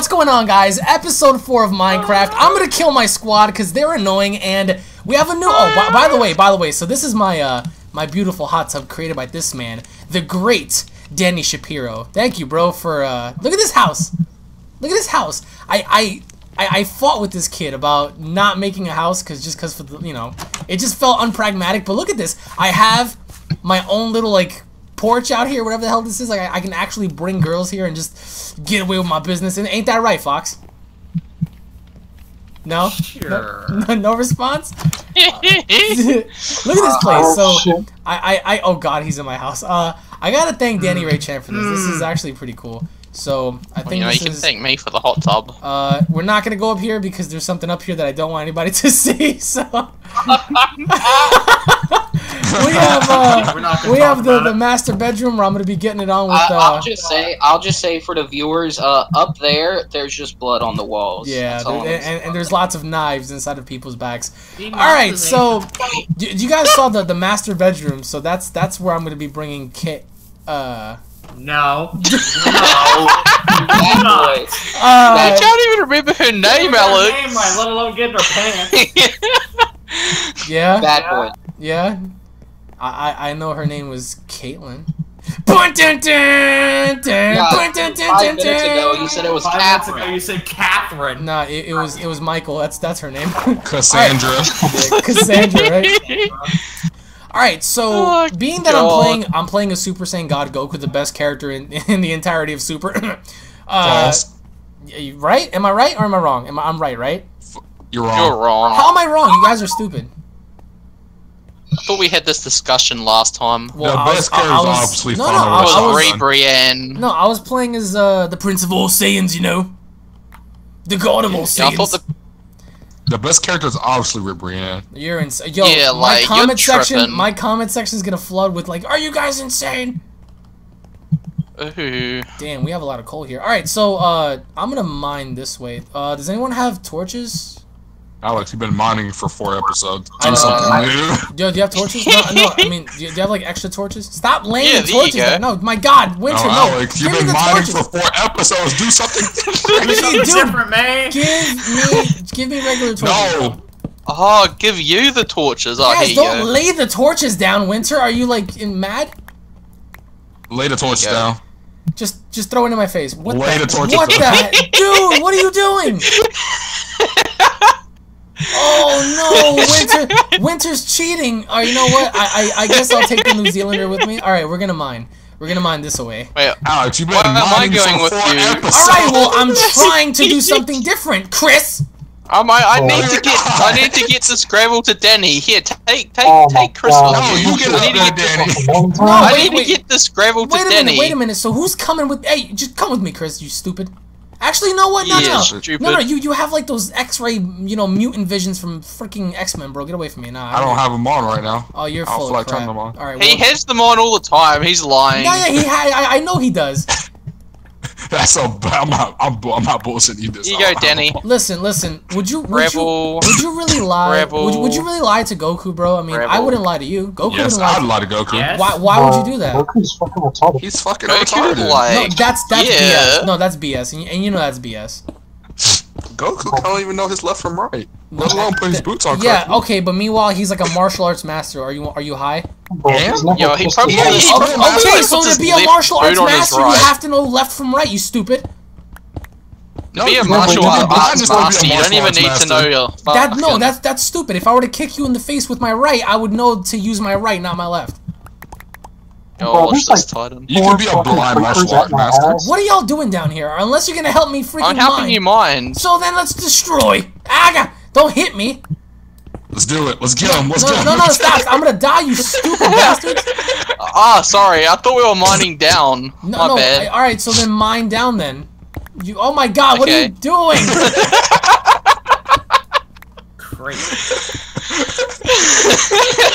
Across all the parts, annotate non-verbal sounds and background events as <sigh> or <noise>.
What's going on, guys? Episode 4 of Minecraft. I'm gonna kill my squad because they're annoying, and we have a new- Oh, by, by the way, by the way, so this is my, uh, my beautiful hot tub created by this man, the great Danny Shapiro. Thank you, bro, for, uh, look at this house. Look at this house. I, I, I, I fought with this kid about not making a house because just because for the, you know, it just felt unpragmatic. But look at this. I have my own little like porch out here, whatever the hell this is. Like I, I can actually bring girls here and just get away with my business. And ain't that right, Fox? No? Sure. No, <laughs> no response? <laughs> Look at this place. So I, I, I, oh god, he's in my house. Uh, I gotta thank Danny Ray Chan for this. This is actually pretty cool. So I Well, think you know, you this can is. thank me for the hot tub. Uh, we're not gonna go up here because there's something up here that I don't want anybody <laughs> to see. So <laughs> we have uh, We're not gonna we talk have the, the master bedroom where I'm gonna be getting it on with. I, Uh, I'll just say, I'll just say for the viewers, uh, up there, there's just blood on the walls. yeah, there- I'm and, and there's lots of knives inside of people's backs. Be All right, so you, you guys saw the the master bedroom, so that's that's where I'm gonna be bringing Kit. Uh, no, <laughs> no, Bad boy. I uh, can't even remember her name, Name, Alex. right, let alone get in her pants. <laughs> yeah, Bad boy. yeah. I, I I know her name was Caitlin. Dun, dun, dun, dun, Yeah, dun, dun, dun, five dun, minutes ago, you said it was Five minutes ago, Catherine. you said Catherine. Nah, it, it was it was Michael. That's that's her name. <laughs> Cassandra. Yeah, Cassandra, right? <laughs> All right, so Oh, being that God. I'm playing, I'm playing a Super Saiyan God Goku, the best character in, <laughs> in the entirety of Super. <clears throat> uh, right? Am I right or am I wrong? Am I, I'm right, right? You're wrong. You're wrong. How am I wrong? You guys are stupid. I thought we had this discussion last time. Well, the I was- best I- I character is obviously no, no, I It was- Wars. I was was- No, I was playing as uh, the Prince of all Saiyans, you know, the God of all Yeah, I thought the The best character is obviously Ribrianne. You're insane. Yo, Yeah, my like, you're comment section, my comment section is gonna flood with like, "Are you guys insane?" Ooh. Damn, we have a lot of coal here. All right, so uh, I'm gonna mine this way. Uh, does anyone have torches? Alex, you've been mining for four episodes. Do know. something new. <laughs> Do, do you have torches? No, no. I mean, do you, do you have like extra torches? Stop laying Yeah, the torches. go. there. No, my God, Winter, No, no. Alex, you've been mining torches. for four episodes. Do something <laughs> What different. are? Different, man. Give me, give me regular torches. no. Oh, give you the torches. Guys, here don't you lay the torches down, Winter. Are you like in mad? Lay the torch Yeah. down. Just, just throw it in my face. What Lay the? the torches what the? down. heck? Dude, what are you doing? <laughs> Oh no, <laughs> Winter! Winter's cheating. Oh, you know what? I, I, I guess I'll take the New Zealander with me. All right, we're gonna mine. We're gonna mine this away. Wait, Alex, you've been Why am I going with you? episodes. All right, well, I'm <laughs> trying to do something different, Chris. I. I Oh need to get. God. I need to get this gravel to Danny. Here, take, take, Oh take Chris. No, oh, you. you get I need to get this. Danny. Long time. I wait, need wait. to get this gravel to Wait a Denny. minute, wait a minute. So who's coming with? Hey, just come with me, Chris. You stupid. Actually, no, what? No, Yeah, no, no. stupid. No, no. You you have like those X-ray, you know, mutant visions from freaking X-Men, bro. Get away from me. Nah. I don't have them on right now. Oh, you're I don't full feel of like crap. turning them on. All right. He well- has them on all the time. He's lying. Yeah, yeah. He ha- I, I know he does. <laughs> <laughs> That's so bad. I'm not. I'm, I'm not bullshitting you this. You go, don't Denny. <laughs> Listen, listen. Would you would Rebel. you would you really <laughs> lie? Rebel. Would, you- would you really lie to Goku, bro? I mean, I wouldn't lie to you. Goku Yes, wouldn't lie. I'd To lie to Goku. Yes. Why why would you uh, do that? Goku's fucking retarded. He's fucking Goku, retarded. like- No, that's that's Yeah. BS. No, that's BS, and you, and you know that's BS. Goku I don't even know his left from right. Let alone put his boots on. Yeah, correctly. okay, but meanwhile he's like a martial arts master. Are you are you high? Bro, Yeah? he's never Yo, he probably- a woman. he- Okay, probably okay, so to be a martial arts master, you have to know left from right. You stupid. To be a no, martial but you arts just wanna be a master, you don't even arts need to know your. That no, that's that's stupid. If I were to kick you in the face with my right, I would know to use my right, not my left. Bro, watch this like- Titan. You can be a blind martial creepers art at my master. What are y'all doing down here? Unless you're gonna help me freaking I'm helping mine. you mine. So then let's destroy. Ah, Aga, don't hit me. Let's do it. Let's get him. Let's No, get him. no, no, <laughs> stop! I'm gonna die, you stupid bastards. <laughs> Ah, sorry. I thought we were mining down. No, My no. bad. All right, so then mine down then. You. Oh my God, what are you doing? <laughs> Great.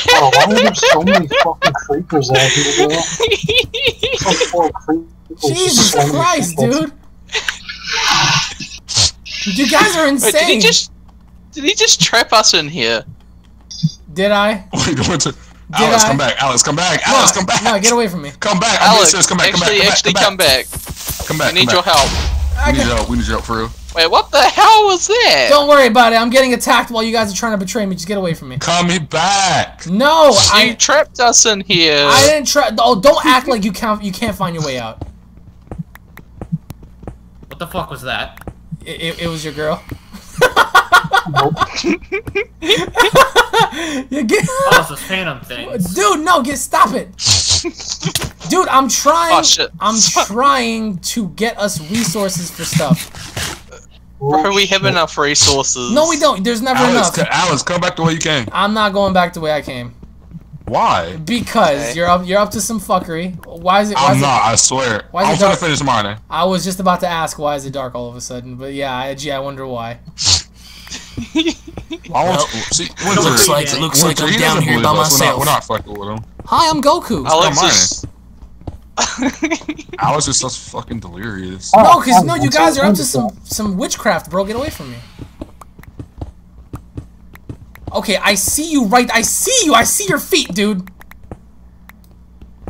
Bro, why are there so many fucking creepers out here, bro? It's creepers. Jesus so Christ, people. dude. You guys are Wait, did he insane. just? Did he just trap us in here? Did I? <laughs> Wait, going to Alex, I? come back. Alex, come back. No, Alex, come back. No, get away from me. Come back. I'm being Alex, serious. Come back. actually, come back. actually, come come back. back. Come back. I need come your help. We need your help. We need your help for real. Wait, what the hell was that? Don't worry about it. I'm getting attacked while you guys are trying to betray me. Just get away from me. Call me back. No, you I trapped us in here. I didn't try. Oh, don't act like you can't you can't find your way out. What the fuck was that? It, it, it was your girl. <laughs> you get, Oh, it's those phantom things. dude. No, get stop it, dude. I'm trying. Oh, shit. I'm trying to get us resources for stuff. Bro, we have enough resources. No, we don't. There's never Alex, enough. c- Alex, come back the way you came. I'm not going back the way I came Why? because Okay. you're up. You're up to some fuckery. Why is it? Why I'm is not. It, I swear. why is it I'm gonna dark? finish mine. I was just about to ask why is it dark all of a sudden, but yeah, I, gee, I wonder why. I want see, Winter, looks like- it looks Winter, he doesn't believe us. We're not, we're not fucking with him. Hi, I'm Goku. Alex mine. <laughs> is. Alex is such fucking delirious. Oh, No, because no, you guys are up to some some witchcraft, bro. Get away from me. Okay, I see you right. I see you. I see your feet, dude.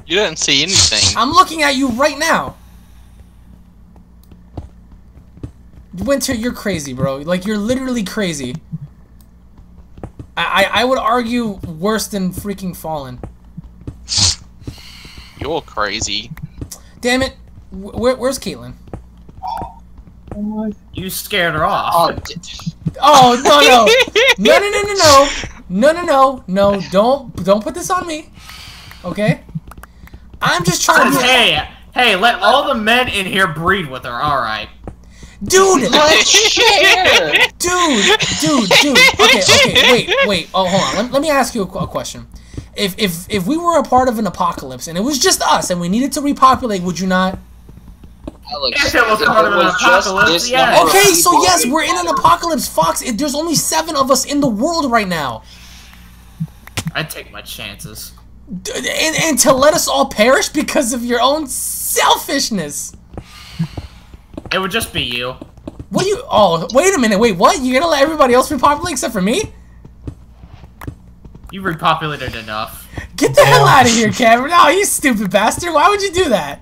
You didn't see anything. I'm looking at you right now. Winter, you're crazy, bro. Like, you're literally crazy. I, I, would argue worse than freaking Fallen. You're crazy. Damn it. Where, where's Caitlyn? You scared her off. Oh, oh no, no. <laughs> no, no, no, no, no. No, no, no. No, don't, don't put this on me. Okay? I'm just trying to... Hey, hey, let all the men in here breed with her. All right dude <laughs> let's share. dude dude dude. Okay okay <laughs> wait wait oh hold on let, let me ask you a, a question. If if if we were a part of an apocalypse and it was just us and we needed to repopulate, would you not? Alex, If it was if part of an apocalypse, yeah. Okay, so yes, we're in an apocalypse, Fox. It, there's only seven of us in the world right now. I'd take my chances. D- and, and to let us all perish because of your own selfishness. It would just be you. What you? Oh, wait a minute. Wait, what? You're gonna let everybody else repopulate except for me? You repopulated enough. Get the hell out of here, <laughs> Cameron! Oh, you stupid bastard! Why would you do that?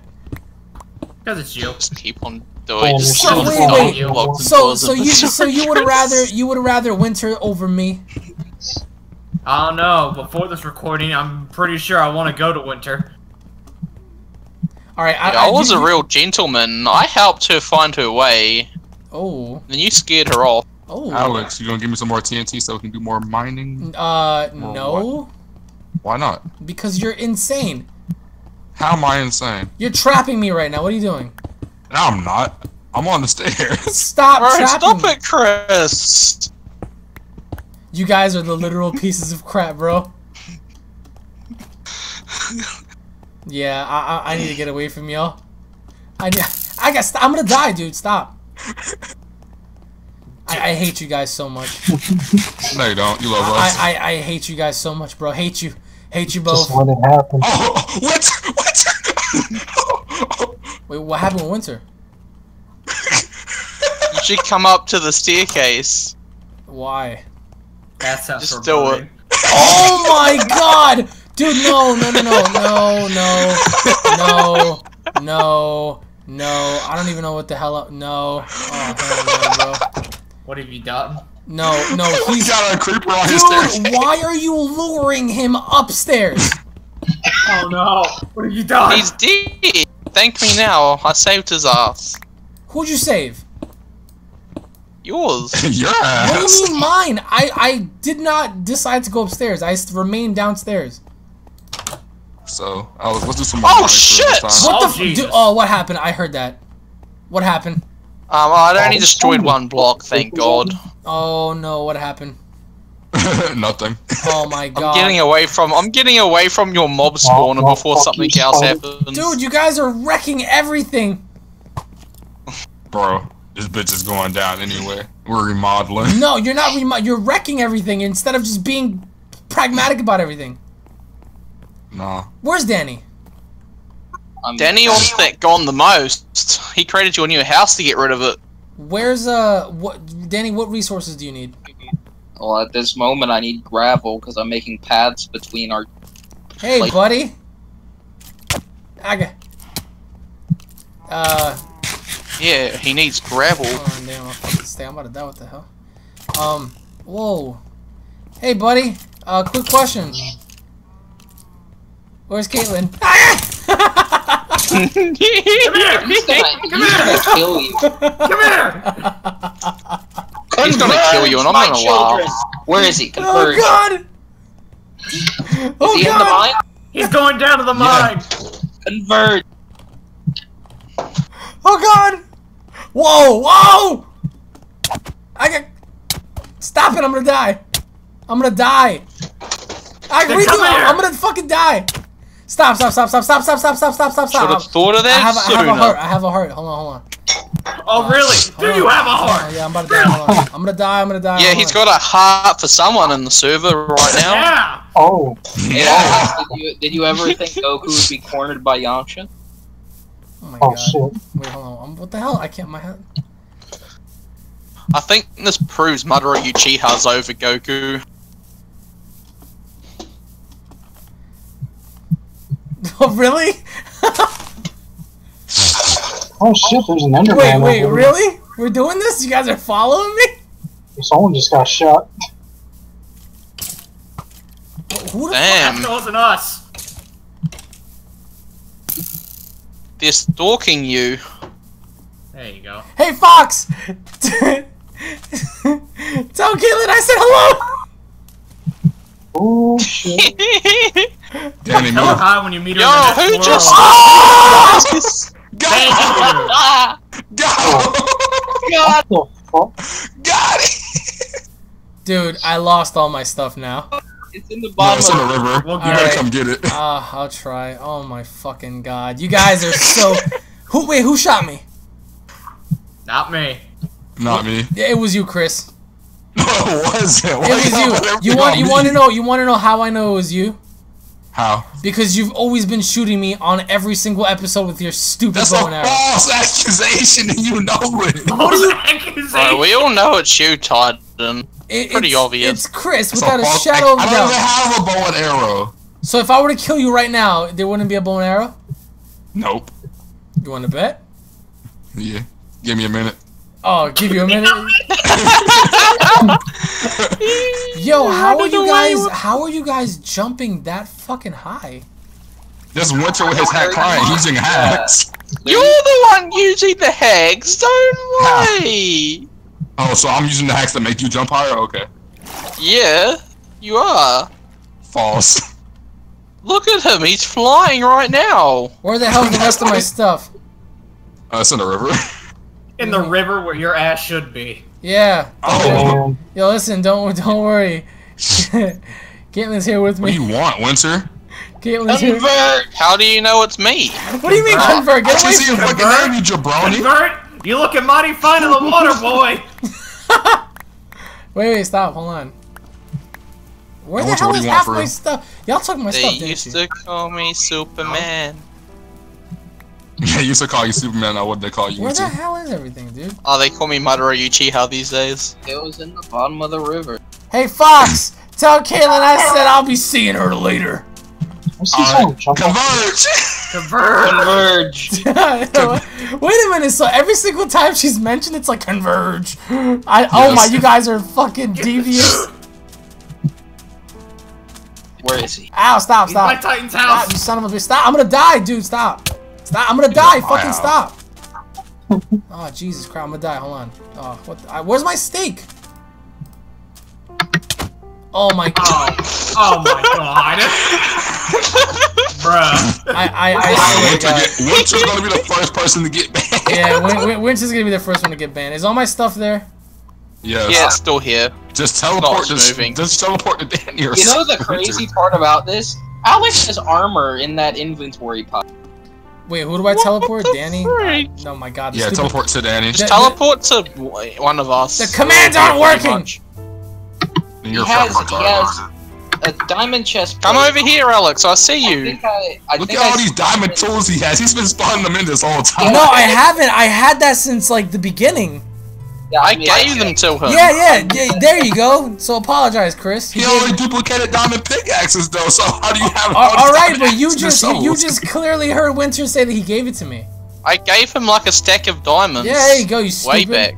Because it's you. Just keep on Oh, doing. Just So, keep wait, wait. doing blocks and So, so you, so you would rather you would rather winter over me? I don't know. Before this recording, I'm pretty sure I want to go to winter. All right, I, Yeah, I was you- a real gentleman. I helped her find her way, Oh, and you scared her off. oh. Alex, you gonna give me some more TNT so we can do more mining? Uh, Or no, Why not? because you're insane. How am I insane? You're trapping me right now. What are you doing? No, I'm not. I'm on the stairs. <laughs> Stop Alright, trapping stop me. it, Chris. You guys are the literal pieces of crap, bro. <laughs> Yeah, I, I, I need to get away from y'all. I need, I got. I'm gonna die, dude. Stop. I, I hate you guys so much. <laughs> no, you don't. You love us. I, I, I hate you guys so much, bro. Hate you. Hate you Just both. let it happen. oh, what? What? Wait, what happened with Winter? You should come up to the staircase. Why? That's how. Just Just do it. Oh, <laughs> oh my <laughs> god! Dude, no, no, no, no, no, no, no, no, no. I don't even know what the hell. I- No. Oh, hell no, bro. What have you done? No, no, He <laughs> he's. got a creeper on his stairs. Dude, why are you luring him upstairs? Oh no! What have you done? He's dead. Thank me now. I saved his ass. Who'd you save? Yours. <laughs> Your What do you mean mine? I, I did not decide to go upstairs. I s- remained downstairs. So, Alex, let's do some more Oh, shit! this time. What Oh, the f- Jesus. du- Oh, what happened? I heard that. What happened? Um, I only destroyed one block, thank God. Oh no, what happened? <laughs> Nothing. Oh my god. <laughs> I'm getting away from. I'm getting away from your mob spawner well, before something else spider. happens. Dude, you guys are wrecking everything. Bro, this bitch is going down anyway. We're remodeling. No, you're not. Remo- you're wrecking everything instead of just being pragmatic about everything. Nah. Where's Danny? I'm- Danny wants that gone the most. He created you a new house to get rid of it. Where's uh what Danny? What resources do you need? Well, at this moment, I need gravel because I'm making paths between our. Hey, Like- buddy. I got. Uh, Yeah, he needs gravel. Oh damn, I'll fucking stay. I'm about to die. What the hell? Um, whoa. Hey, buddy. Uh, quick question. Where's Caitlin? <laughs> He's gonna, he's gonna kill you. Come here! He's gonna kill you, and I'm My gonna children. laugh. Where is he? oh god! Is Oh he in the god! mine? He's going down to the mine! Converge. Oh god! Whoa! Whoa! I get. Stop it! I'm gonna die. I'm gonna die. I Then redo. I'm gonna fucking die. Stop! Stop! Stop! Stop! Stop! Stop! Stop! Stop! Stop! Stop! Should have thought of I that have, I have a heart. I have a heart. Hold on, hold on. Oh, really? Do you have a heart? yeah, I'm about to die. Hold on. I'm gonna die. I'm gonna die. Yeah, hold he's on. got a heart for someone in the server right now. Yeah! Oh, Yeah. Did you, did you ever think Goku would be cornered by Yamcha? Oh my oh god. shit. Wait, hold on. Um, what the hell? I can't. My head. I think this proves Madara Uchiha's over Goku. <laughs> Oh really? Oh shit, there's an Enderman Wait, over wait, here. really? We're doing this? You guys are following me? Someone just got shot. Who the Damn, That wasn't us. they're stalking you. There you go. Hey, Fox! <laughs> Tell Caitlin I said hello! Oh shit. <laughs> Danny, Tell her move. hi when you meet her Yo, in who next just- world. Got Ah, him! Got him! God. What? Got it! Dude, I lost all my stuff now. It's in the No, bottom it's in the river. We'll you get better it. come get it. Ah, I'll try. Oh my fucking god. You guys are so... <laughs> Who, wait, who shot me? Not me. Not me. Yeah, it was you, Chris. <laughs> No, it wasn't. Why It was y'all you. put You everything want you want to know you want to know how I know it was you? How? Because you've always been shooting me on every single episode with your stupid That's a bow and arrow. That's a false accusation and you know it. <laughs> What do you- Bro, we all know it's you, Titan. It- Pretty it's, obvious. It's Chris It's without a false shadow of ac- a I don't even have a bow and arrow. So if I were to kill you right now, there wouldn't be a bow and arrow? Nope. You want to bet? Yeah. Give me a minute. Oh, give you a minute. <laughs> <laughs> <laughs> Yo, how are you guys? How are you guys jumping that fucking high? This winter with his hat crying, he's using hacks. You're the one using the hacks, don't <laughs> worry. Oh, so I'm using the hacks that make you jump higher? Okay. Yeah, you are. False. Look at him, he's flying right now. Where the hell is the rest of my <laughs> stuff? Uh, it's in the river. In the river where your ass should be. Yeah. Oh, <laughs> Yo, listen, don't don't worry. <laughs> Caitlin's here with me. what do you want, Winter? Caitlin's here. Converge. How do you know it's me? What do you mean convert? I Get away see from your fucking Convert. you jabroni. Convert! You looking mighty fine in the water, <laughs> boy! Wait, wait, stop. Hold on. Where the hell is half my stuff? Y'all took my They stuff, didn't used to call me Superman. <laughs> They used to call you Superman, now what they call you, Where the hell is everything, dude? Oh, they call me Madara Uchiha these days. It was in the bottom of the river. Hey, Fox! <laughs> Tell Caitlin I said I'll be seeing her later. I see someone Alright, jump off. converge! <laughs> Wait a minute, so every single time she's mentioned, it's like converge. I, Oh my, you guys are fucking devious. Where is he? Ow, stop, He's my stop. Titan's Stop, house! you son of a bitch. Stop. I'm gonna die, dude. Stop. Stop. I'm gonna die. at Fucking house. stop. <laughs> oh, Jesus Christ. I'm gonna die. Hold on. Oh, what? The, I, where's my steak? Oh my oh, god. Oh, oh my god. <laughs> Bruh. I, I, I Alright, swear to Winter God. get, Winter's gonna be the first person to get banned. <laughs> Yeah, Win- Win- Winter's gonna be the first one to get banned. Is all my stuff there? Yes. Yeah, it's still here. Just teleport Not to moving. just teleport to Danny You know the crazy part about this? Alex has armor in that inventory pile. Wait, who do I teleport? Danny? freak? No, my god. Yeah, stupid- teleport to Danny. The- Teleport to one of us. The commands aren't working! much. And you're he has- he has- A diamond chest. Come plate. over here, Alex. I see you. think I. I Look think at I all these diamond tools he has. He's been spawning them in this whole time. No, I haven't. I had that since like the beginning. Yeah, I gave them to him. Yeah, yeah, yeah. There you go. So apologize, Chris. He You only gave- duplicated diamond pickaxes though, so how do you have All- all all these but you just and you just clearly heard Winter say that he gave it to me. I gave him like a stack of diamonds. Yeah, there you go, you stupid. Way back.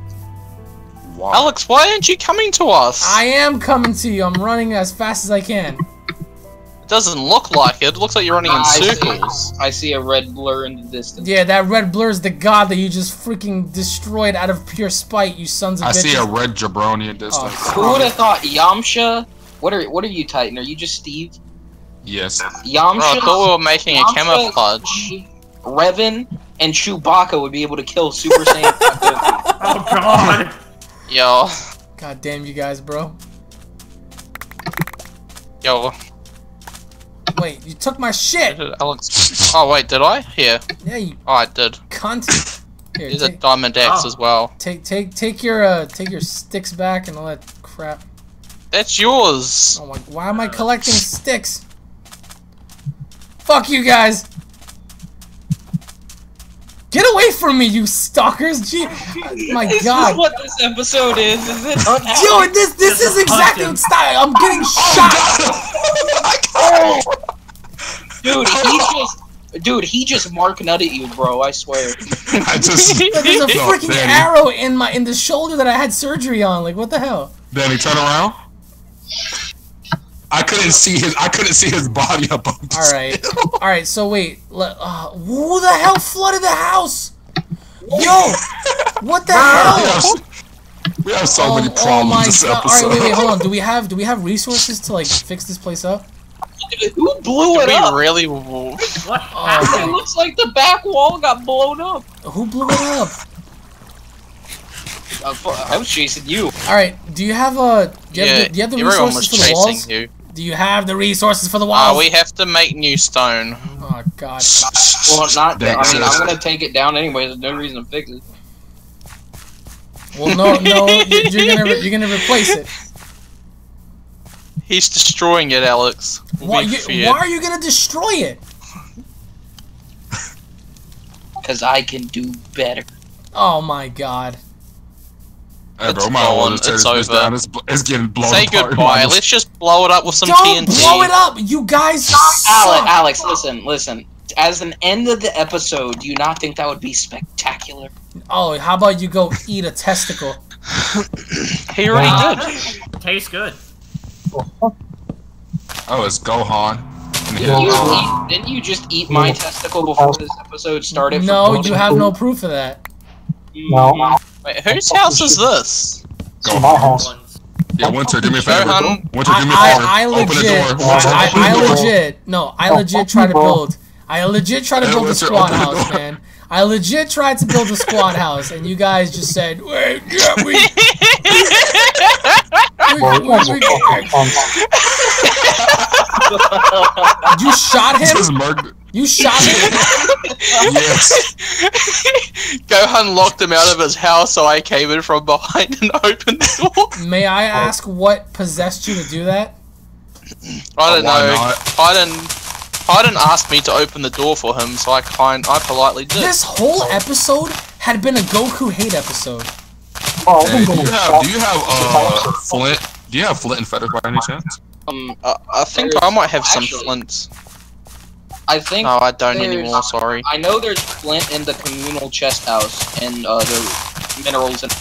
Wow. Alex, why aren't you coming to us? I am coming to you. I'm running as fast as I can. It doesn't look like it. It looks like you're running in I see. circles. I see a red blur in the distance. Yeah, that red blur is the god that you just freaking destroyed out of pure spite, you sons of I bitches. see a red jabroni in oh, distance. Oh, Who would have thought Yamcha? What are what are you, Titan? Are you just Steve? Yes. Yamcha, Bro, I thought we were making a camouflage. Revan, and Chewbacca would be able to kill Super Saiyan. <laughs> Goku. Oh god. Yo, God damn you guys, bro. yo, Wait, you took my shit. did Alex. Oh wait, did I? Here. Yeah, you Oh, I did. cunt. Here, Here's a take, diamond axe Oh. as well. take, take, take your, uh, take your sticks back and all that crap. That's yours. Oh my, why am I collecting sticks? Fuck you guys. Get away from me, you stalkers! Gee, <laughs> my This God. is what this episode is, is it? not Yo, this this is exactly him. style. I'm getting shot. Dude, he <laughs> just Dude, he just mark nutted you, bro, I swear. I just. <laughs> There's a No, freaking Danny. arrow in my in the shoulder that I had surgery on. Like what the hell? Danny, turn around. I couldn't see his. I couldn't see his body above. All right, scale. <laughs> all right. So wait, let, uh, who the hell flooded the house? Yo, what the We hell? have, we have so oh, many oh problems my this god! episode. All right, wait, wait, hold on. Do we have do we have resources to like fix this place up? Dude, who blew Do it we up? really? <laughs> What Oh, <laughs> happened? It looks like the back wall got blown up. Who blew it up? Uh, I was chasing you. All right. Do you have a do you have Yeah, the, do you have the everyone was resources for the chasing walls? you. Do you have the resources for the walls? Uh, we have to make new stone. Oh god. Well, not. Dang, I mean, I'm gonna take it down anyway. There's no reason to fix it. Well, no, no. you- You're gonna you're gonna replace it. He's destroying it, Alex. Why, you, why are you gonna destroy it? <laughs> Cause I can do better. Oh my god. Hey, bro, It's my gone, it's this bitch over. down. It's, it's getting blown Say apart. goodbye. Miles. Let's just blow it up with some Don't TNT. blow it up! You guys Alex, suck. Alex, listen, listen. As an end of the episode, do you not think that would be spectacular? Oh, how about you go eat a testicle? <laughs> He already Wow. did. Tastes good. Oh, it's Gohan. Didn't you, eat, didn't you just eat my testicle before this episode started? No, you have no proof of that. No, Wait, whose house is this? it's my house. Ones. Yeah, Winter, do me a favor. Gohan. Winter, do me a I, favor. I, I Open the legit, door. Winter, I, open I legit, no, I legit try to build, I legit try to build a Winter, squad house, man. I legit tried to build a squad <laughs> house, and you guys just said, wait, yeah, we, you guys <laughs> we, are we, fucking cunts. you shot him? You shot him? <laughs> Yes. Gohan locked him out of his house, so I came in from behind and opened the door. May I ask what possessed you to do that? I don't oh, Why know. not? Hyden, Hyden asked me to open the door for him, so I kind, I politely did. This whole episode had been a Goku hate episode. Oh, Hey, do you have do you have uh flint? Do you have flint and feathers by any chance? Um, Uh, I think There's- I might have some actually- flints. I think No, I don't anymore. Sorry. I know there's flint in the communal chest house and uh, the minerals and.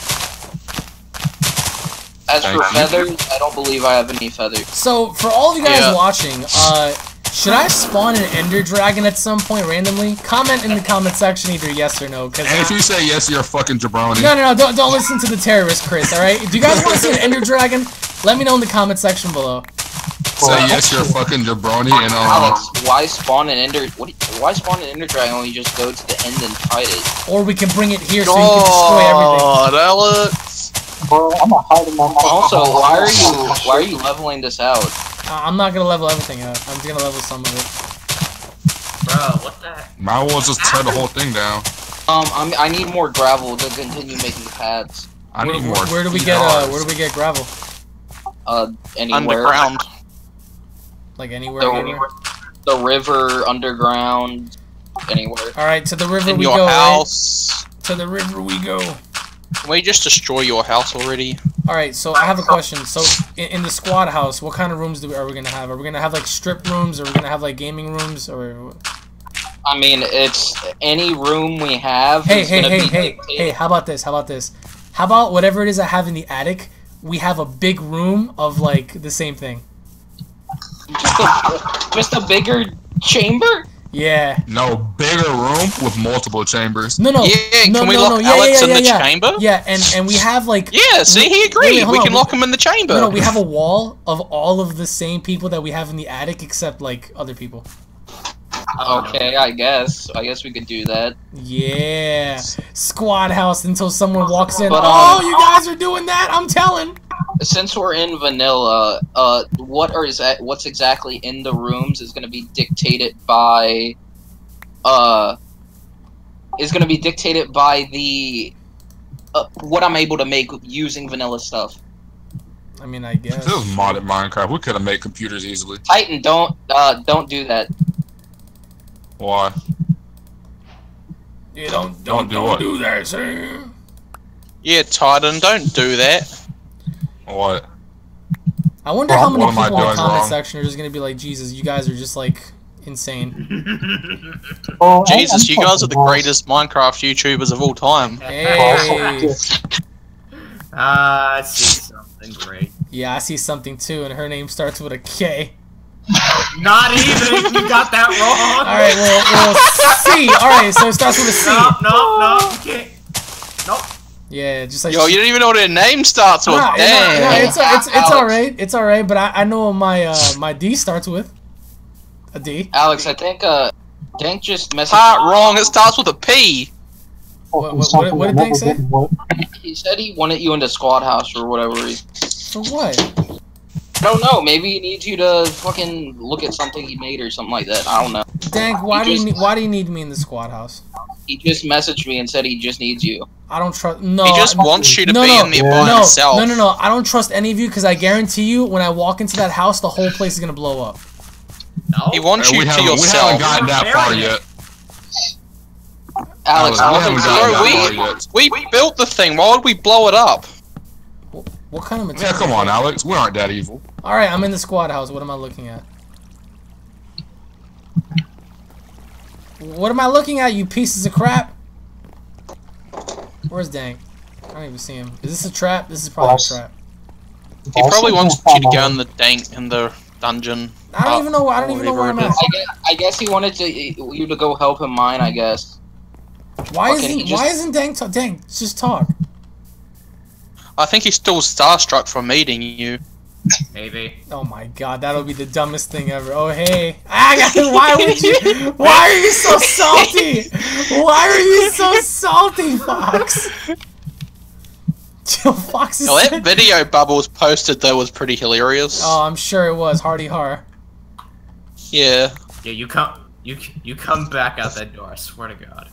As Thank for you. feathers, I don't believe I have any feathers. So, for all of you guys Yeah. watching, uh, should I spawn an Ender Dragon at some point randomly? Comment in the comment section either yes or no, because And if you say yes, you're a fucking jabroni. no, no, no, don't, don't listen to the terrorist, Chris. All right? Do you guys want to see an Ender Dragon? Let me know in the comment section below. Say yes, you're a fucking jabroni, and um, Alex, why spawn an ender? What? Why spawn an ender dragon when you just go to the end and fight it? Or we can bring it here so you can destroy everything. God, Alex. Bro, I'm gonna hide in my. Also, why are you why are you leveling this out? Uh, I'm not gonna level everything up. I'm just gonna level some of it. Bro, what the heck? my will just tear the whole thing down. Um, I'm, I need more gravel to continue making pads. I Where, need more. where, where do we get uh, where do we get gravel? Uh, anywhere. Underground. Like anywhere? The, anywhere? the river, underground, anywhere. All right, to the river In we your go. right? house. To the river we go. Can we just destroy your house already? All right, so I have a question. So in, in the squad house, what kind of rooms do we, are we gonna have? Are we gonna have like strip rooms, or are we gonna have like gaming rooms, or I mean, it's any room we have. Hey, is hey, gonna hey, be hey, dictated- hey! How about this? How about this? How about whatever it is I have in the attic? We have a big room of like the same thing. Just a, just a bigger chamber. Yeah. No, bigger room with multiple chambers. No, no. Yeah, no, can we no, lock no. Yeah, Alex yeah, in the yeah. chamber? Yeah, and and we have like Yeah, see, he Wait, agreed. wait, hold we on, can we- lock him in the chamber. no, no, we have a wall of all of the same people that we have in the attic, except like other people. Oh, no. Okay, I guess. I guess we could do that. Yeah, squad house until someone walks in. But, oh, um, you guys are doing that? I'm telling. Since we're in vanilla, uh, what are is that? What's exactly in the rooms is going to be dictated by, uh, is going to be dictated by the, uh, what I'm able to make using vanilla stuff. I mean, I guess. This is modded Minecraft, we could have made computers easily. Titan, don't, uh, don't do that. Why? You don't Don't do what? do that, Sam. Yeah, Titan, don't do that. What? I wonder how many What am I people in the comment wrong? section are just gonna be like, Jesus, you guys are just like insane. <laughs> Oh, Jesus, you guys are the greatest Minecraft YouTubers of all time. Hey. <laughs> Ah, I see something great. Yeah, I see something too, and her name starts with a K. Not even. If you got that wrong. All right, well, well, C. All right, so it starts with a C. No, no, no. You can't. Nope. Yeah, just like Yo, you don't even know what their name starts with. Nah, nah, Damn. nah, it's it's it's Alex. all right. It's all right, but I, I know what my uh my D starts with a D. Alex, I think, uh, Dank just messaged. Part wrong. It starts with a P. What- fucking what- what did that Dink say? He said he wanted you into squad house for whatever reason. For what? I don't know. Maybe he needs you to fucking look at something he made or something like that. I don't know. Dank, why do you just- need, why do you need me in the squad house? He just messaged me and said he just needs you. I don't trust. No, he just I- wants you to No, be no, in there yeah. by no, himself. no, no, no. I don't trust any of you because I guarantee you, when I walk into that house, the whole place is gonna blow up. No. He wants Hey, you to haven't, we yourself. haven't gotten that far yet. Alex, we I don't haven't think gotten Bro, that we- We built the thing. Why would we blow it up? What kind of material? Yeah, come on, Alex. We aren't that evil. All right, I'm in the squad house. What am I looking at? What am I looking at, you pieces of crap? Where's Dank? I don't even see him. Is this a trap? This is probably Boss. a trap. He probably wants you to go in the dank in the dungeon. I don't even know. I don't even know where I'm at. I guess, I guess he wanted to you to go help him mine. I guess. Why Okay, isn't he just- Why isn't Dank? Ta- Dank, just talk. I think he's still starstruck from meeting you. Maybe. Oh my god, that'll be the dumbest thing ever. Oh hey, I ah, <laughs> why would you? Why are you so salty? Why are you so salty, Fox? <laughs> Yo, Fox is. Now, that video Bubbles posted though was pretty hilarious. Oh, I'm sure it was Hardy Har. Yeah. Yeah, you come. You you come back out that door. I swear to God.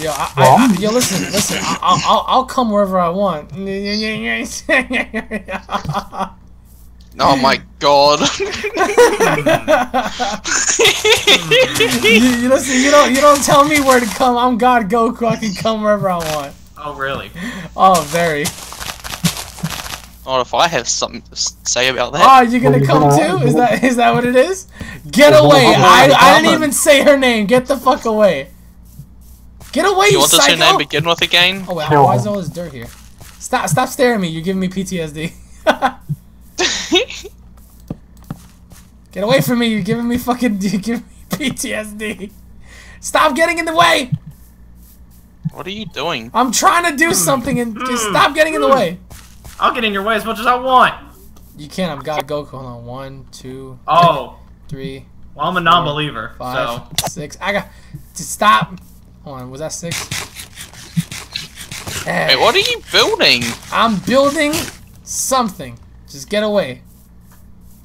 Yo, I, I, I, yo, listen, listen. I, I'll, I'll, I'll come wherever I want. <laughs> Oh my god. <laughs> you, you listen. You don't. You don't tell me where to come. I'm God Goku. I can come wherever I want. Oh really? Oh, very. What if I have something to say about that? Oh, you gonna come too? Is that is that what it is? Get away! I I didn't even say her name. Get the fuck away! Get away, you you want to psycho! her name begin with again? Oh wait, Kill why is all this dirt here? Stop! Stop staring at me. You're giving me PTSD. <laughs> Get away from me! You're giving me fucking. <laughs> You're giving me PTSD. Stop getting in the way! what are you doing? I'm trying to do something and just stop getting in the way. I'll get in your way as much as I want. You can't. I've got Goku. Hold on. One, two, Oh, three, well, I'm a non-believer, five, so six. I got to stop. Hold on, was that six? Wait, what are you building? I'm building something. Just get away.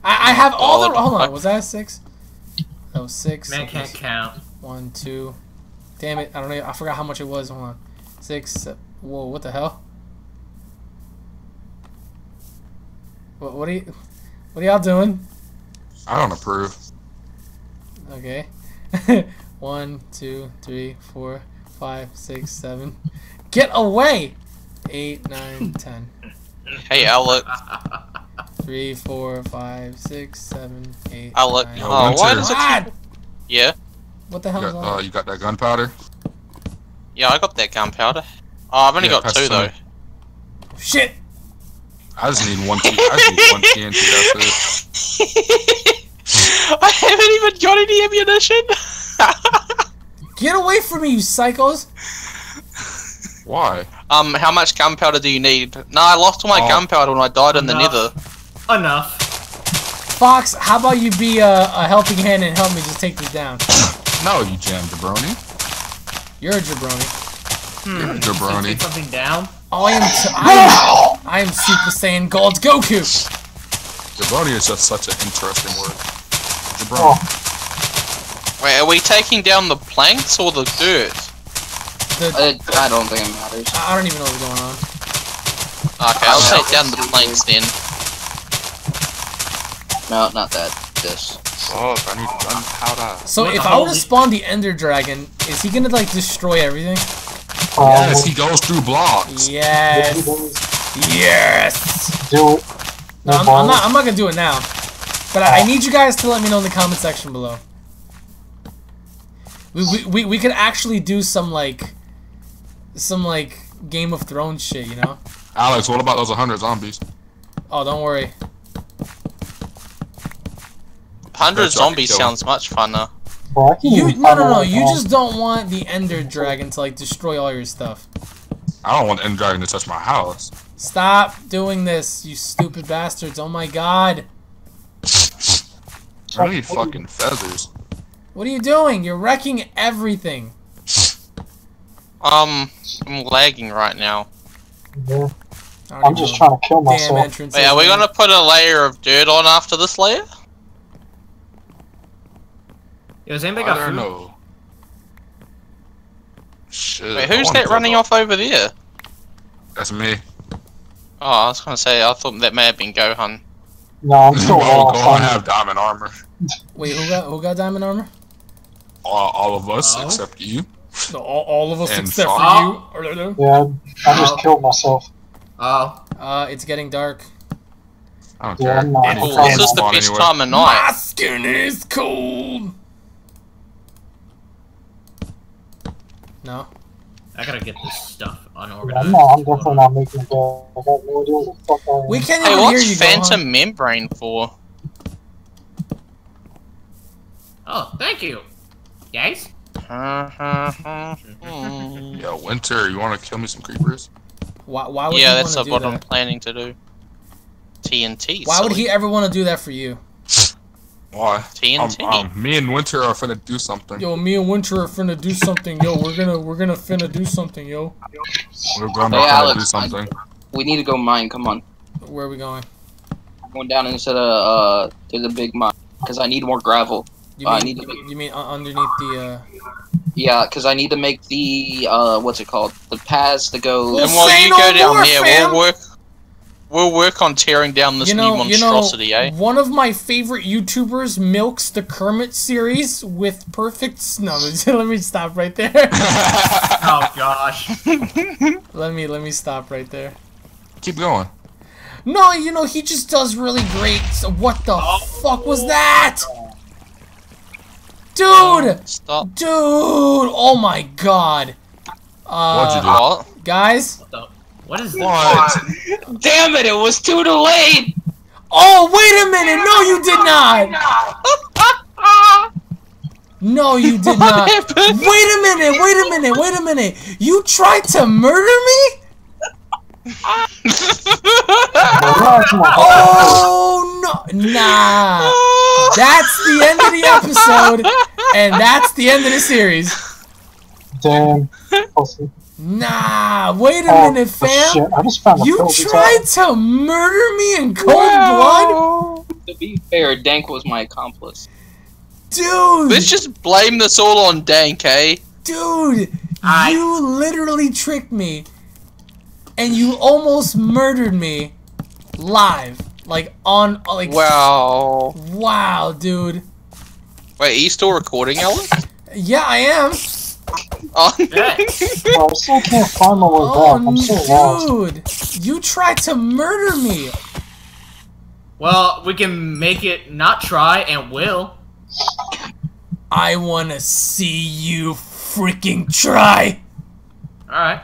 I, I have all the. Oh, hold on, was that a six? That was six. man That can't was count. One, two. Damn it! I don't know. I forgot how much it was. Hold on. Six. se- Whoa! What the hell? What, what are you? What are y'all doing? I don't approve. Okay. <laughs> One, two, three, four, five, six, seven. Get away! Eight, nine, <laughs> ten. Hey, Alec. Three, four, five, six, seven, eight. Alec. nine, Oh, why Winter. does it God! Yeah? What the hell You is got, all uh, you got that gunpowder? Yeah, I got that gunpowder. Oh, I've only Yeah, got two it though. Shit! I just need one. T- I just need one <laughs> TNT. That's it. <laughs> I haven't even got any ammunition. Get away from me, you psychos! Why? um, how much gunpowder do you need? No, I lost all my Oh. gunpowder when I died in the nether. Enough. Fox, how about you be a, a helping hand and help me just take this down? No, you jam jabroni. You're a jabroni. You're a So jabroni. take something down. Oh, I am, t- I am, <laughs> I am Super Saiyan Gold Goku! Jabroni is just such an interesting word. Jabroni. Oh, Wait, are we taking down the planks or the dirt? The, I, I don't think it matters. I don't even know what's going on. Okay, I'll take down the planks then. No, not that. This. Oh, I need gunpowder. So Wait, if I were to spawn the Ender Dragon, is he gonna like destroy everything? oh, Yes, he goes through blocks. Yes! Yes! do. No, No I'm, I'm not. I'm not gonna do it now. But I, I oh. need you guys to let me know in the comment section below. We, we, we, we could actually do some like some like Game of Thrones shit, you know? Alex, what about those 100 zombies? Oh, don't worry. Hundred That's all I can zombies sounds much funner. Bro, You no no no. You just don't want the Ender Dragon to like destroy all your stuff. I don't want the End Dragon to touch my house. Stop doing this, you stupid bastards! Oh my god! I need fucking feathers. What are you doing? You're wrecking everything. Um, I'm lagging right now. Yeah, I don't I'm just trying to kill myself. entrance. Wait, are we gonna put a layer of dirt on after this layer? Yo, has anybody I got don't food? know. Shit. Wait, who's that running off over there? That's me. Oh, I was gonna say, I thought that may have been Gohan. No, I'm still oh, lost. go have diamond armor. Wait, who got who got diamond armor? All, all of us Oh. except you. No, all, all of us And except for Fox. you. Yeah, I just Oh. killed myself. Oh, Uh, it's getting dark. I don't Yeah, care. I'm not- I need I'm Oh, this is the best anyway. time of night. My skin is cold. No. I gotta get this stuff Yeah, unorganized. I'm, not, I'm definitely not making it bad. I got no idea what the fuck I am. We can't Hey, even hear what's you, phantom Gohan. membrane for? Oh, thank you, guys. yeah, Yeah, Winter, you want to kill me some creepers? Why, why would he that's want to do what I'm planning to do. TNT. Why would he ever want to do that for you? Why? TNT. Um, um, me and Winter are finna do something. Yo, me and Winter are finna do something. Yo, we're gonna we're gonna finna do something. Yo, We're gonna Hey, Alex, do something. We need to go mine. Come on. where are we going? Going down instead of uh to the big mine because I need more gravel. You Uh, I mean need to- you mean uh, underneath the? uh... Yeah, because I need to make the uh what's it called? The paths to go. Well, and while you no go down more, there, fam. we'll work. We'll work on tearing down this You know, new you know, monstrosity, eh? one of my favorite YouTubers milks the Kermit series with perfect snow. <laughs> let me stop right there. <laughs> Oh gosh. <laughs> let me let me stop right there. Keep going. No, you know he just does really great. So what the fuck was that, dude? Stop. Dude! Oh my god. Uh, What'd you do? What? Guys? What the? What is this? What? <laughs> Damn it! It was too late! Oh, wait a minute! No, you did not! No, you did not. Wait a minute! Wait a minute! Wait a minute! You tried to murder me? <laughs> Yeah, come on. Oh no! Nah. That's the end of the episode, and that's the end of the series. Damn. Pussy. Nah. Wait a Oh, minute, fam. shit. I just found You filthy tried to murder me in cold blood, To be fair, Dank was my accomplice. dude. Let's just blame this all on Dank, eh? Dude, I- you literally tricked me. And you almost murdered me live. Like on like Wow. wow, dude. Wait, are you still recording, Alex? <laughs> Yeah, I am. Oh, Yeah. Bro, I still can't find my way Oh, back. I'm so oh, lost. dude. You tried to murder me. Well, we can make it not try and will. I wanna see you freaking try. Alright.